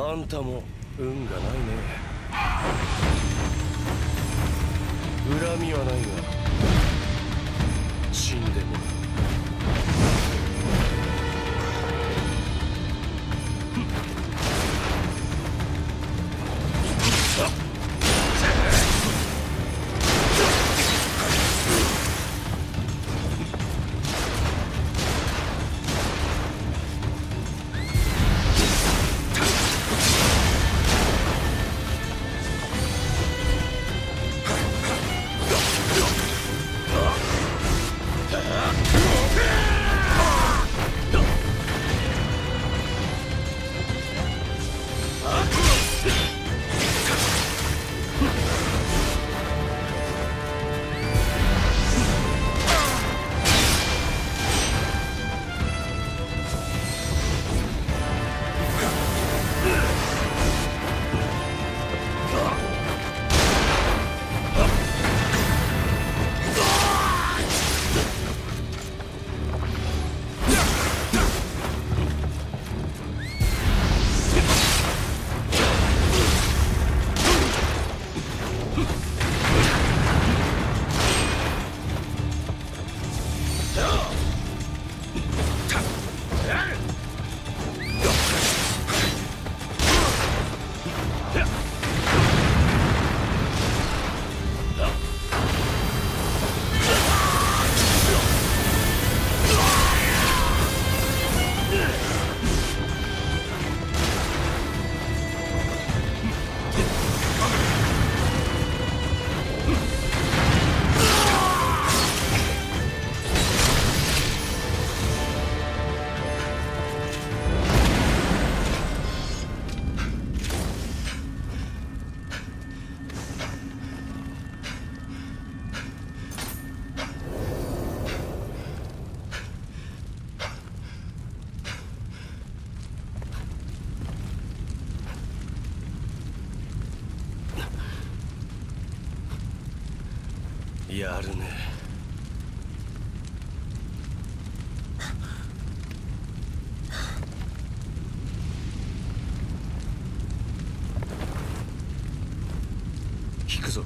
あんたも運がないね。恨みはないが死んでも。やるね。引くぞ。